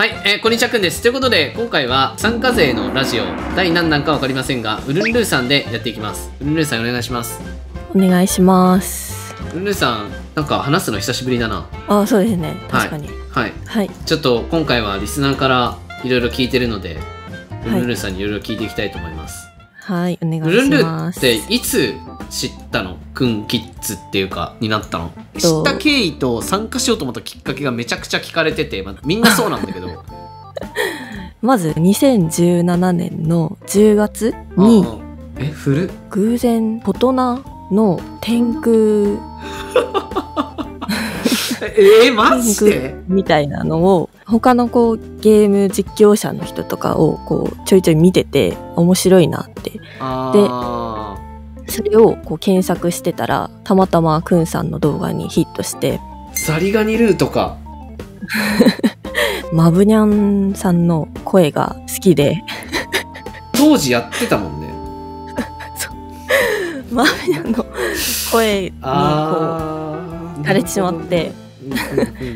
はい、えーこんにちはくんです。ということで、今回は参加勢のラジオ、第何弾かわかりませんが、ウルンルーさんでやっていきます。ウルンルーさんお願いします。お願いします。ウルンルーさん、なんか話すの久しぶりだな。あ、そうですね。確かに。はい。はい。ちょっと今回はリスナーからいろいろ聞いてるので、ウいルンルーさんにいろいろ聞いていきたいと思います。はい、お願いウルンルーします。っていつ知ったの？くんキッズっていうか、になったの？知と。った経緯と参加しようと思ったきっかけがめちゃくちゃ聞かれてて、まあ、みんなそうなんだけど。まず2017年の10月にえ、古っ。偶然フォトナの天空 えー、マジで？みたいなのを他のこうゲーム実況者の人とかをこうちょいちょい見てて面白いなって。あそれをこう検索してたらたまたまくんさんの動画にヒットして。ーザリガニルートか。マブニャンさんの声が好きで。当時やってたもんね。マブニャンの声にこうあ惹かれてしまって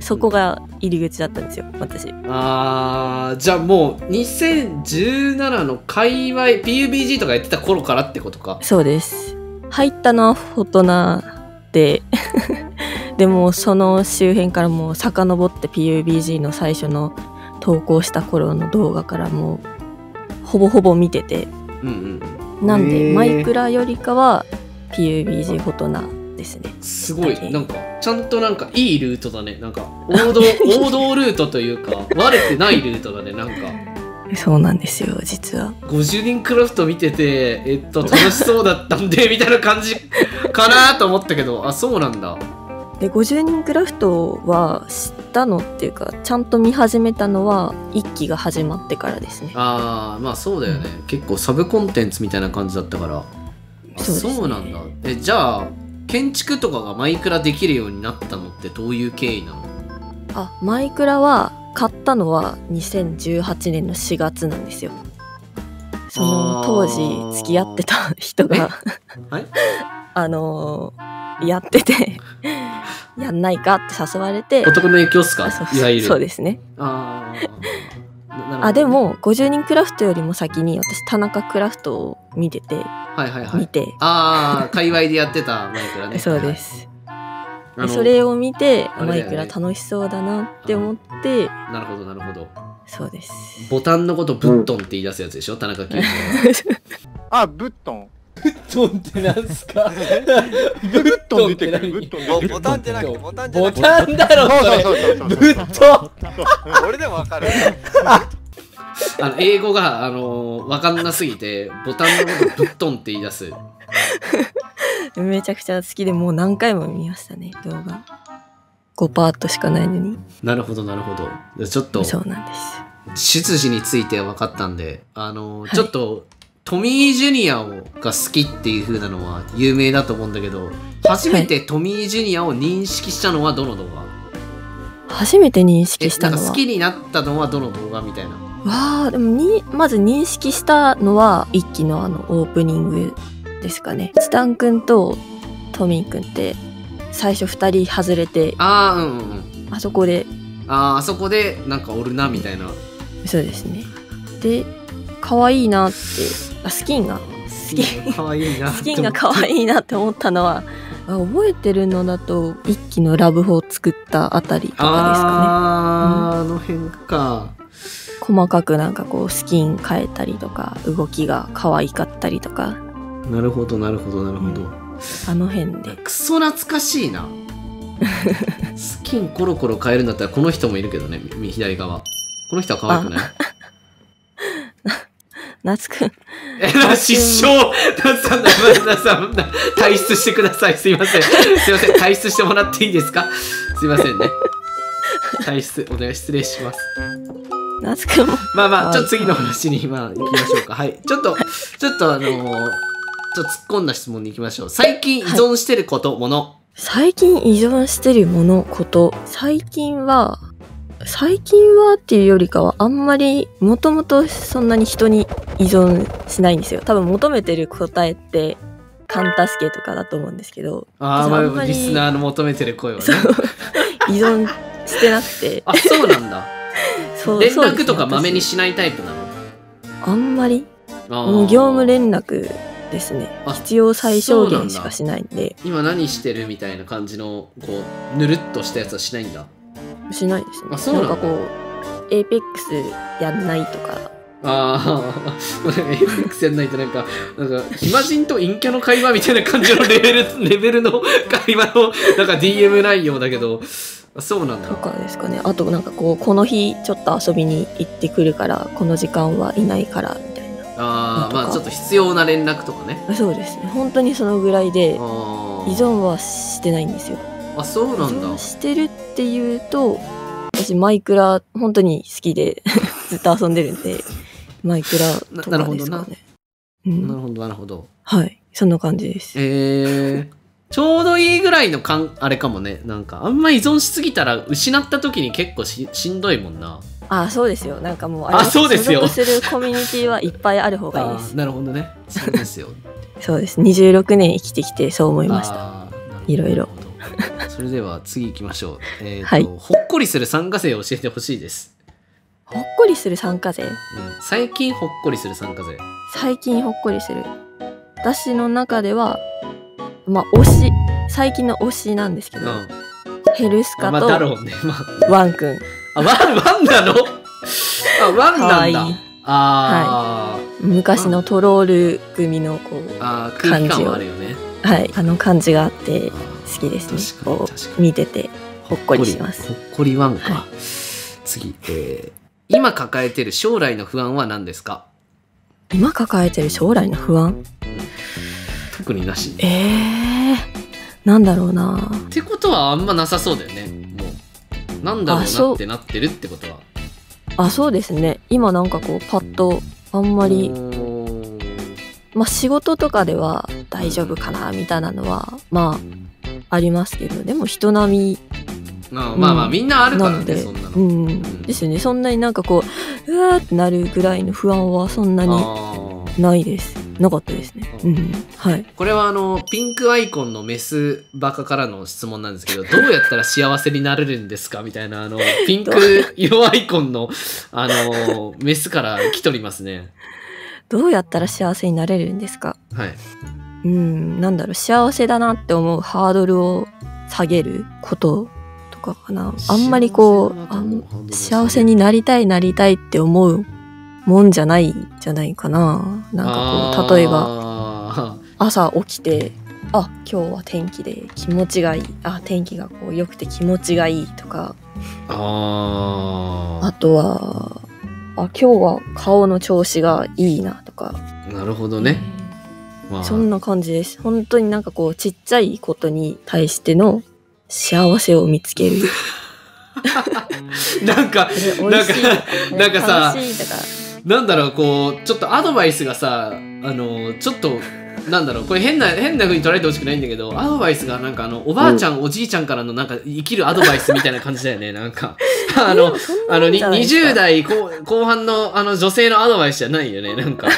そこがが入り口だったんですよ私。あーじゃあもう2017の界隈 PUBG とかやってた頃からってことか。そうです。入ったのはフォトナで。でもその周辺からもう遡って PUBG の最初の投稿した頃の動画からもうほぼほぼ見てて。うんうんなんでマイクラよりかは PUBG フォトナですね。すごい。はいなんかちゃんとなんかいいルートだね。なんか 王道王道ルートというか割れてないルートだねなんか。そうなんですよ実は。50人クラフト見ててえっと楽しそうだったんで みたいな感じかなと思ったけどあそうなんだ。で50人クラフトは知ったのっていうかちゃんと見始めたのは1期が始まってからですね。ああまあそうだよね。結構サブコンテンツみたいな感じだったから。あそうね。なんだ。えじゃあ建築とかがマイクラできるようになったのってどういう経緯なの？あマイクラは買ったのは2018年の4月なんですよ。その当時付き合ってた人がはい？あのーやっててやんないかって誘われて。男の影響っすか？あそういわゆる。そうですね。あー。ななるほどあでも50人クラフトよりも先に私田中クラフトを見ててはいはいはい。見て、ああ界隈でやってたマイクラね。そうです。あのでそれを見て、マイクラ楽しそうだなって思って。なるほどなるほど。そうです。ボタンのことブットンって言い出すやつでしょ？田中圭 あ、ブットン。トンってなんすか？ブットン出てくる。ブットンボ。ボタンじゃなくてボタンじゃボなくてタンだろそれそうそうそうそうブ。ットン俺でもわかるあの英語が、あのー、わかんなすぎて、ボタンのことぶっとんって言い出す。めちゃくちゃ好きでもう何回も見ましたね動画5パートしかないのになるほど、なるほど。でちょっと、そうなんです出自については分かったんで、あのーはいちょっと、トミー・ジュニアをが好きっていう風なのは有名だと思うんだけど、初めてトミー・ジュニアを認識したのはどの動画？初めて認え識し、たのは。なんか好きになったのはどの動画みたいな？わあでもにまず認識したのは一期のあのオープニングですかね。チタンくんとトミーくんって最初2人外れて。あー、うんうんうん。あそこで。あー、あそこでなんかおるなみたいな。そうですね。で可愛いなってあスキンがスキンが可愛いな。スキンが可愛いなって思ったのはあ覚えてるのだと一期のラブホを作ったあたりとかですかねあー、あの辺か。細かくなんかこうスキン変えたりとか動きが可愛かったりとかなるほど、なるほど、なるほど。あの辺でクソ懐かしいな。スキンコロコロ変えるんだったらこの人もいるけどね、み左側。この人は可愛くない？夏くん失笑なさんだ、なさんだ、退出してください。すいません。すいません。退出してもらっていいですか？すいませんね。退出、お願い、失礼します。夏くんもまあまあ、はいちょっと次の話に、まあ、行きましょうか。はい。ちょっと、ちょっとあのーちょっと突っ込んだ質問に行きましょう。最近依存してること、もの。最近依存してるものこと最近は最近はっていうよりかはあんまりもともとそんなに人に依存しないんですよ。多分求めてる答えって勘助けとかだと思うんですけど。ああ、まリスナーの求めてる声はね。依存してなくて。あ、そうなんだ。そう連絡とかまめに私。しないタイプなの？あんまり。業務連絡ですね。あ必要最小限しかしないんで。今何してるみたいな感じのこうぬるっとしたやつはしないんだしないですね。あそうなんだ。かこうエーペックスやんないとか。ああ、エーペックスやんないとなんか、なんか、暇人と陰キャの会話みたいな感じのレベル、レベルの会話の、なんか DM 内容だけど、あそうなんだ。と。かですかね。あとなんかこうこの日ちょっと遊びに行ってくるからこの時間はいないからみたいああ、とか。まあちょっと必要な連絡とかね。なそうですね。本当にそのぐらいで依存はしてないんですよあ、そうなんだ。してるっていうと私マイクラ本当に好きで ずっと遊んでるんでマイクラとかななるほどな。ですかねうん。なるほど、なるほど。はい。そんな感じです。えー、ちょうどいいぐらいのかん、あれかもね。なんか、あんま依存しすぎたら、失った時に結構ししんどいもんな。あそうですよ。なんかもうあそうですよ。所属するコミュニティはいっぱいある方がいいです。なるほどね。そうですよ。そうです。26年生きてきてそう思いました。いろいろ それでは次行きましょう。えーとはい。ほっこりする参加税を教えてほしいです、ほっこりする参加税うん。最近ほっこりする参加税。最近ほっこりする。私の中ではまあ推し。最近の推しなんですけど、うん。ヘルスカまあ、だとろうね。まワンくんあ、あワン、ワンなの？あ、ワンかなんだ。わいい。あー、昔のトロール組のこうあー、空気感はあるよね。はい。あの感じがあって。あ好きですねこう見ててほっこりしますほっこりワンか。は次、えー今抱えてる将来の不安は何ですか？今抱えてる将来の不安？特になし。えー、なんだろうなってことはあんまなさそうだよね。もう。なんだろうなってなってるってことは。あそうですね今なんかこうパッとあんまりまあ仕事とかでは大丈夫かなみたいなのはまあありますけどでも人並まあまあまあ、うん。みんなあるからね、みなのでそんなの。うん。ですよね。そんなになんかこううわーってなるぐらいの不安はそんなにないです。なかったですね。うん。はい。これはあの、ピンクアイコンのメスバカからの質問なんですけど、どうやったら幸せになれるんですかみたいな、あの、ピンク色アイコンの、あの、メスから来とりますね。どうやったら幸せになれるんですか？はい。うんなんだろう幸せだなって思うハードルを下げることとかかな。あんまりこう幸せになりたいなりたいって思うもんじゃないんじゃないかな。なんかこう例えばば。朝起きてあ今日は天気で気持ちがいい。あ天気がこう良くて気持ちがいいとか。ああとはあ今日は顔の調子がいいなとか。あ、なるほどね。まあ、そんな感じです。本当になんかこうちっちゃいことに対しての幸せを見つける。なんか、これ美味しい。とかなんかさなんだろう、こう、ちょっとアドバイスがさ、あの、ちょっと、なんだろう、これ変な、変な風に捉えてほしくないんだけど、アドバイスがなんかあの、おばあちゃん、おじいちゃんからのなんか生きるアドバイスみたいな感じだよね、なんか。あの、あの、に20代後後半のあの女性のアドバイスじゃないよね、なんか。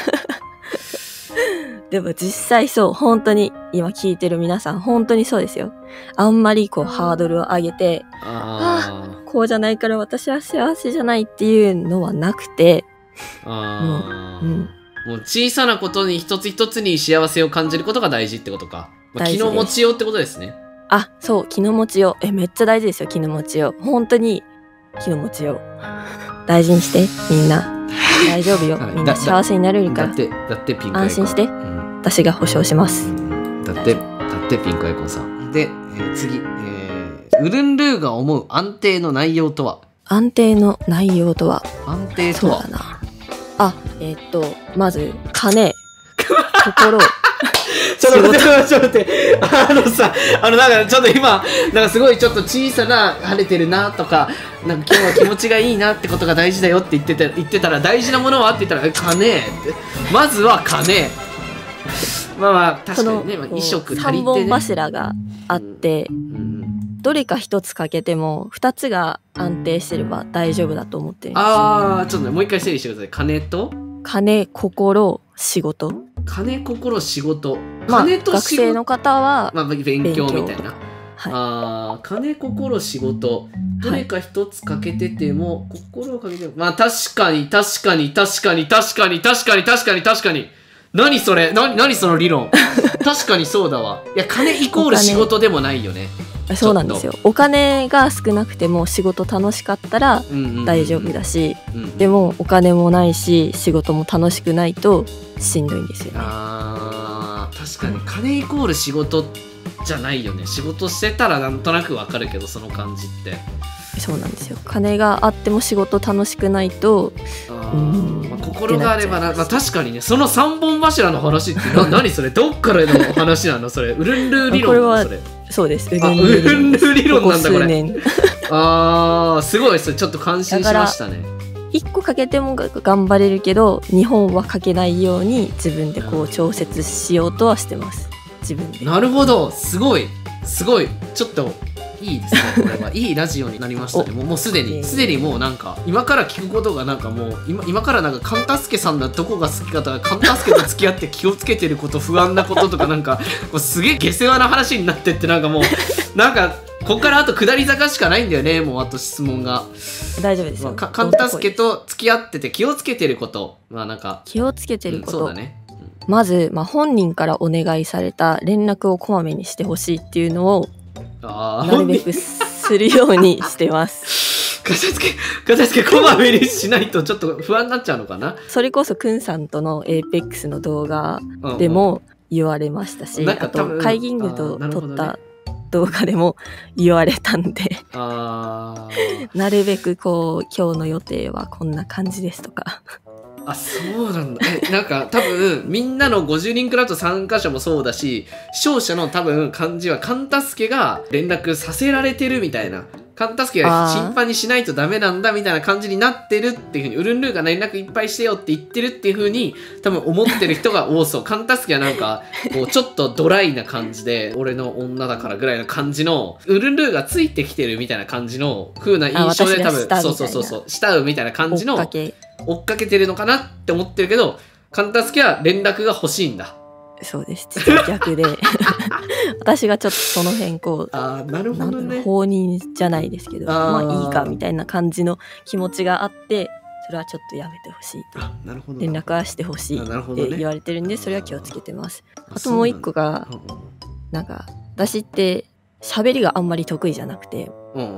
でも実際そう本当に今聞いてる皆さん本当にそうですよ。あんまりこうハードルを上げてあこうじゃないから私は幸せじゃないっていうのはなくて。あ、ああ、うんもう小さなことに一つ一つに幸せを感じることが大事ってことか。まあ、気の持ちようってことですね。あそう気の持ちよう。えめっちゃ大事ですよ気の持ちよう。本当に気の持ちよう。大事にしてみんな大丈夫よ。はい。みんな幸せになれるから。だって、だってピンク。安心して。うん。私が保証します。だって、だってピンクアイコンさん。で、えー次、えー、ウルンルーが思う安定の内容とは？安定の内容とは？安定とは？そうだな。あえーっとまず金。心ちょっと待って、ちょっと待って。あのさ、あの、なんか、ちょっと今、なんかすごいちょっと小さな晴れてるなとか、なんか今日は気持ちがいいなってことが大事だよって言ってた言ってたら、大事なものはって言ったら、え金って。まずは金。まあまあ、確かにね、まあ、こう衣食足り三てね。本柱があってうんどれか一つ欠けても二つが安定してれば大丈夫だと思ってるんですよああ、ちょっとね、もう一回整理してください。金と？金心仕事金、心、仕事。まあ金と仕事。学生の方はまあ、勉強みたいな。あー金心仕事。どれか一つ欠けてても、心をかけてもまあ確かに確かに確かに確かに確かに確かに確かに。何それ？な何その理論？確かにそうだわ。いや金イコール仕事でもないよねそうなんですよ。お金が少なくても仕事楽しかったらうんうんうんうん。大丈夫だし、うん。でもお金もないし仕事も楽しくないとしんどいんですよね。あー確かに。金イコール仕事じゃないよね。仕事してたらなんとなくわかるけどその感じってそうなんですよ。金があっても仕事楽しくないとまあ、心があればな、まあ、確かにねその三本柱の話ってな 何それ？どっからの話なの？それ。ウルンルー理論なの？これはそれ。そうです。ウルンルー理論なんだこれ。あーすごいですちょっと感心しましたね。1個かけてもが頑張れるけど2本はかけないように自分でこう調節しようとはしてます。自分で。なるほど。すごい。すごい。ちょっといいですねこれは。いいラジオになりましたね。もうもうすでにすでにもうなんか今から聞くことがなんかもう今今からなんかカンタスケさんのどこが好きかとかカンタスケと付き合って気をつけてること不安なこととかなんかもうすげえ下世話な話になってってなんかもう なんかこっからあと下り坂しかないんだよねもうあと質問が、大丈夫ですよ。まあ、かカンタスケと付き合ってて気をつけてること。まあなんか。気をつけてうんること、そうだね。まず、まあ、本人からお願いされた連絡をこまめにしてほしいっていうのをああなるべくするようにしてます。片付け片付けこまめにしないとちょっと不安になっちゃうのかな、それこそくんさんとの APEX の動画うんうん。でも言われましたし、なんかあ多分と会議ングあと撮った動画でも言われたんで。なるべくこう今日の予定はこんな感じですとかあそうなんだ。えなんか多分みんなの50人クラブ参加者もそうだし視聴者の多分感じはカンタスケが連絡させられてるみたいな。カンタスケが頻繁にしないとダメなんだみたいな感じになってるっていうふうにウルンルーが連絡いっぱいしてよって言ってるっていうふうに多分思ってる人が多そう。カンタスケはなんかこうちょっとドライな感じで俺の女だからぐらいの感じのウルンルーがついてきてるみたいな感じの風な印象で多分そうそうそうそう慕うみたいな感じの追っかけてるのかなって思ってるけどカンタスケは連絡が欲しいんだ。そうです。逆で。私がちょっとその辺こうああなるなんだろう放任じゃないですけどあー。まあいいかみたいな感じの気持ちがあってそれはちょっとやめてほしいと。あなるほど。連絡はしてほしいって言われてるんでそれは気をつけてます。あともう一個がなんか私って喋りがあんまり得意じゃなくて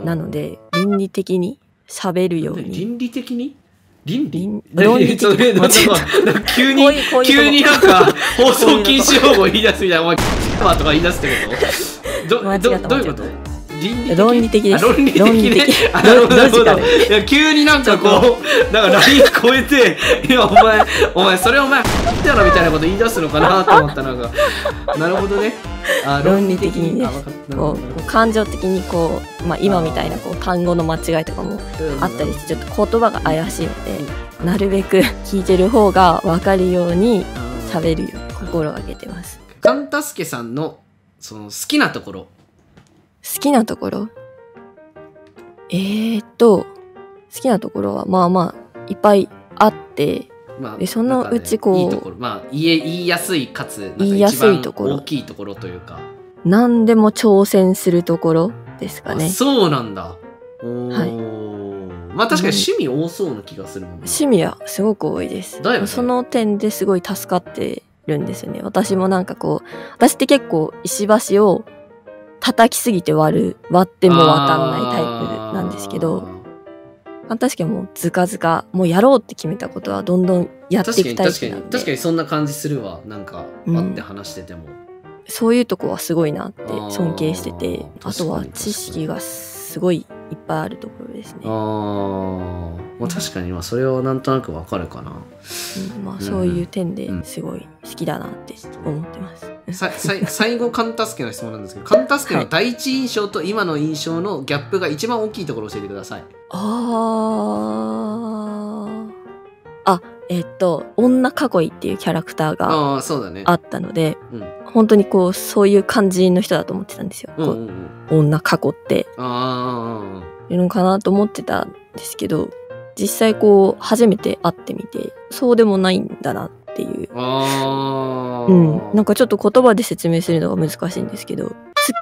なので倫理的に喋るように。倫理的に？倫理？倫 論理的それなんかなんか急に急になんか 放送禁止用語言い出すみたいなお前はとか言い出すってこと？どどどういうこと？論理的です。あ論理的論理ね的。あなるほど。いや急になんかこうなんか LINE 超えていやお前お前それお前ってやろみたいなこと言い出すのかなと思ったなんかなるほどね。あ論理的に。ねこう感情的にこう、まあ、今みたいなこう単語の間違いとかもあったりしてちょっと言葉が怪しいのでなるべく聞いてる方が分かるように喋るように心がけてます。カンタスケさんのその好きなところ好きなところ？えー、っと好きなところはまあまあいっぱいあってまあ、でそのうちこうねいいところ。まあ言え言いやすいかつ言いやすいところ。大きいところというか。何でも挑戦するところですかあねそうなんだ。はい。まあ確かに趣味多そうな気がするもんね趣味はすごく多いです。だよね。その点ですごい助かってるんですよね。私もなんかこう私って結構石橋を叩きすぎて割る割っても渡んないタイプなんですけど確かにもうずかずかもうやろうって決めたことはどんどんやっていくタイ確かに確かプなんでに確かにそんな感じするわ。なんかうん。会って話してても、そういうとこはすごいなって尊敬しててあとは確かに知識がすごいいっぱいあるところですね。あ、ー。まあ確かにまあそれはなんとなくわかるかな。うん。まあ、そういう点ですごい好きだなって思ってます、ささい最後カンタスケの質問なんですけどカンタスケの第一印象と今の印象のギャップが一番大きいところを教えてください。あああえっと女囲いっていうキャラクターがああそうだね。あったのでうん。本当にこうそういう感じの人だと思ってたんですよ、うんうこんうん。う女囲って。あいるのかなと思ってたんですけど実際こう初めて会ってみてそうでもないんだなっていうあああうん、なんかちょっと言葉で説明するのが難しいんですけど、つっ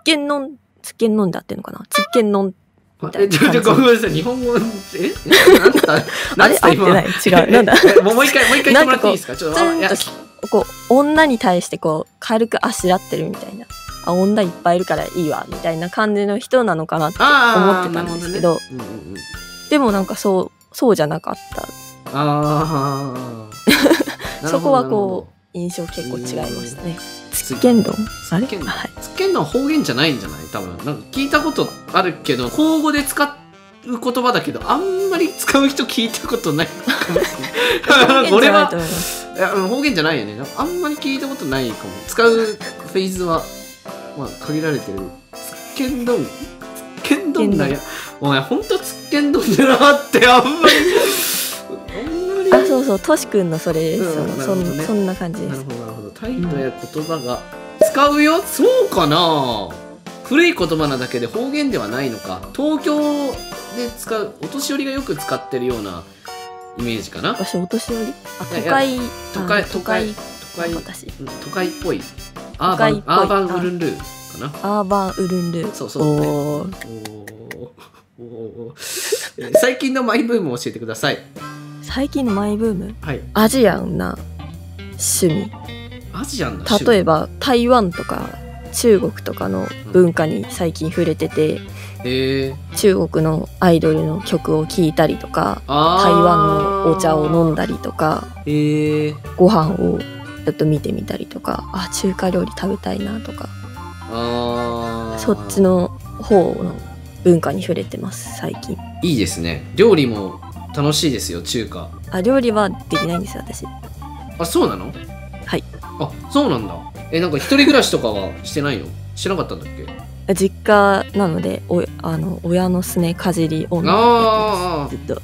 けんのん、つつっけん飲んであってんのかな？つっけん飲ん、え、ちょ、ちょ、ごめんなさい。日本語、ええ？なんつったあなんつった今。ない？違う。なんだ？えもう一回、もう一回言ってもらっていいですか？ちょっと、こう、女に対してこう、軽くあしらってるみたいな。あ、女いっぱいいるからいいわ、みたいな感じの人なのかなって思ってたんですけど、でもなんかそう、そうじゃなかった。ああ。そこはこう、印象結構違いましたね。つっけん丼あれ？つっけん丼はい。つっけん方言じゃないんじゃない？多分。なんか聞いたことあるけど、口語で使う言葉だけど、あんまり使う人聞いたことないかもしれは方言じゃない やうん方言じゃないよね。あんまり聞いたことないかも。使うフェーズは、まあ、限られてる。つっけん丼つっけん丼だよ。お前、ほんとつっけん丼だなって、あんまり。そうそう、としくんのそれ。うんそんなるほどね。そんな感じです。なる。ほどなるほど。態度や言葉が。使うよ？そうかな。古い言葉なだけで方言ではないのか。東京で使うお年寄りがよく使ってるようなイメージかな。私、お年寄り？あ、都会、都会あ都会、都会都会。っぽい。アーバンアーバンウルンルーかな。アーバンウルンルー。そうそうおー。おー。お最近のマイブームを教えてください最近のマイブームはい。アジアンな趣味。アジアンな例えば、台湾とか中国とかの文化に最近触れてて、え。ー、中国のアイドルの曲を聴いたりとか、台湾のお茶を飲んだりとか、え。ー、ご飯をちょっと見てみたりとか、あ、中華料理食べたいなとか、そっちの方の文化に触れてます、最近。いいですね。料理も楽しいですよ中華。あ、料理はできないんです、私。あそうなの？はい。あそうなんだ。えなんか一人暮らしとかはしてないの？してなかったんだっけ？実家なので、おあの親のすねかじり女をずっと。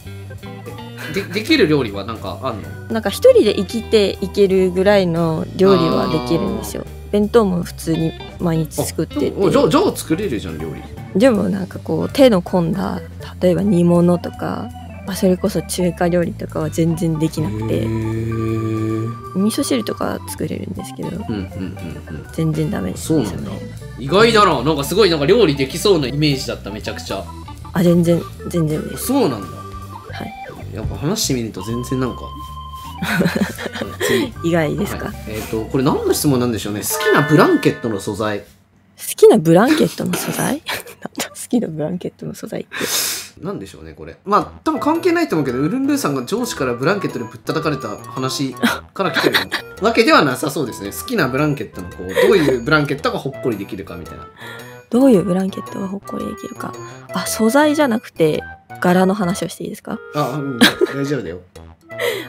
でできる料理はなんかあんの？なんか一人で生きていけるぐらいの料理はできるんですよ。弁当も普通に毎日作ってて。おじゃあじゃあ作れるじゃん料理。でもなんかこう手の込んだ例えば煮物とか、まあ、それこそ中華料理とかは全然できなくて。うん味噌汁とか作れるんですけど。うんうんうん全然ダメです。そうなんだ。意外だな。なんかすごいなんか料理できそうなイメージだっためちゃくちゃ。あ全然全然です。そうなんだ。はい。やっぱ話してみると全然なんか 次意外ですか、はい。えっ、とこれ何の質問なんでしょうね。好きなブランケットの素材。好きなブランケットの素材？好きなブランケットの素材ってなんでしょうねこれ。まあ多分関係ないと思うけどウルンルーさんが上司からブランケットでぶったたかれた話から来てる。わけではなさそうですね。好きなブランケットのこうどういうブランケットがほっこりできるかみたいな。どういうブランケットがほっこりできるか。あ素材じゃなくて柄の話をしていいですか？あうん大丈夫だよ。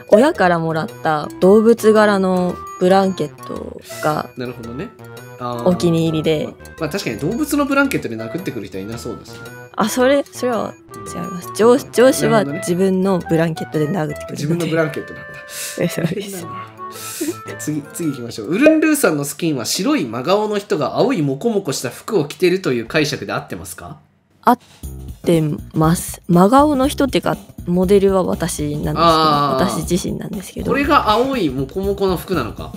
親からもらった動物柄のブランケットがなるほどねお気に入りで。まあ確かに動物のブランケットで殴ってくる人はいなそうですね。あそれそれは違います。上上司は自分のブランケットで殴ってくる自分のブランンケットなんだ そうです。次次行きましょう。ウルンルーさんのスキンは白い真顔の人が青いモコモコした服を着てるという解釈で合ってますか？でます。真顔の人っていうかモデルは私なんですけど私自身なんですけど。これが青いモコモコの服なのか？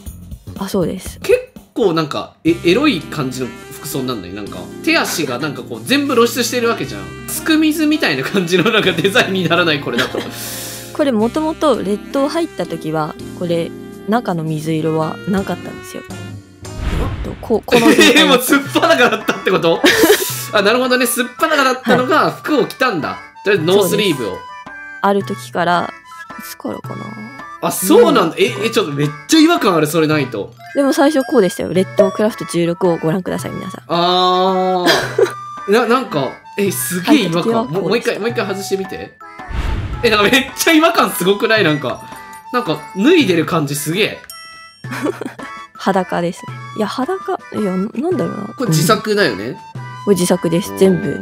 あそうです。結構なんかえエロい感じの服装なんだよなんか手足がなんかこう全部露出してるわけじゃん。すく水みたいな感じのなんかデザインにならないこれだと。これもともと列島入った時はこれ中の水色はなかったんですよ。えっとここの状えー、も態うすっぱだかだったってこと？あなるほどね。すっぱだかだったのが服を着たんだ。とりあえずノースリーブを。ある時からいつからかな？あそうなんだええちょっとめっちゃ違和感あるそれないとでも最初こうでしたよ。レッドクラフト16をご覧ください、皆さん。あーななんかえすげえ違和感もう一回もう一回外してみてえなんかめっちゃ違和感すごくない？なんかなんか脱いでる感じすげえ裸ですね。いや、裸、いや、なんだろうな。これ自作だよね、うんこれ自作です。全部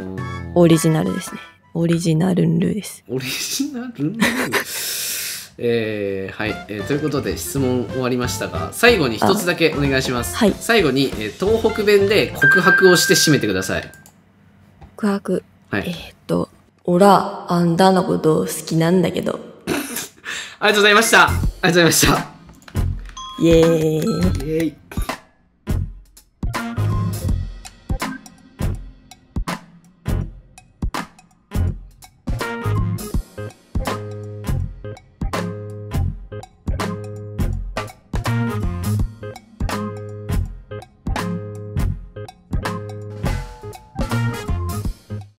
おオリジナルですね。オリジナルンルーです。オリジナルえーはい、えーということで質問終わりましたが最後に一つだけお願いします、はい。最後に、えー東北弁で告白をして締めてください。告白。はい。えーっと、オラ、あんたのこと好きなんだけど。ありがとうございました。ありがとうございました。イエーイ。イエーイ